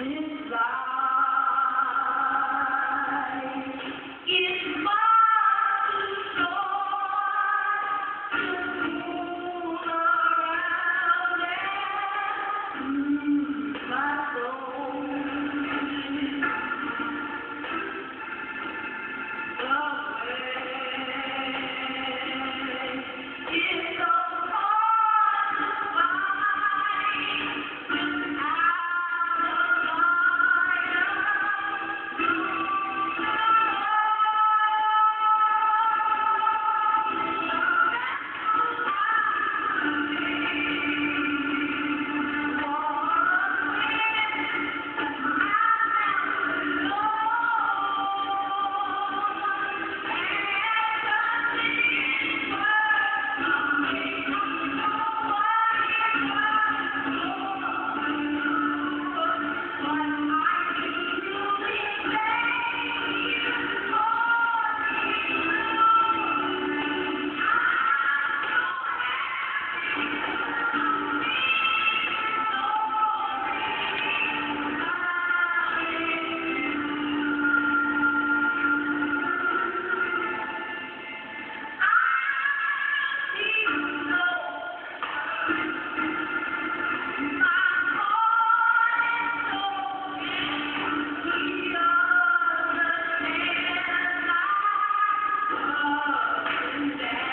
This life love.